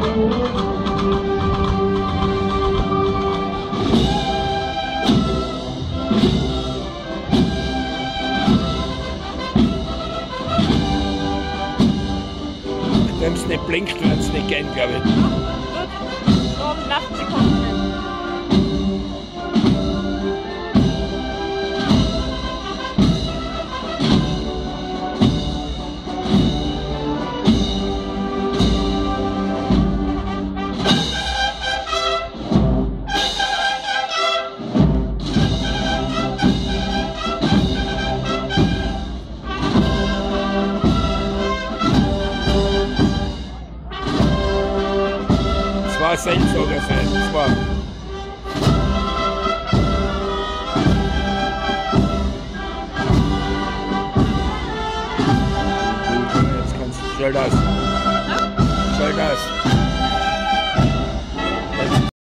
Wenn es nicht blinkt, wird es nicht gehen, glaube ich. Gut. So, um 8 Sekunden. War Seelsorger sein. Es war. Jetzt kannst du. Stell das. Stell das.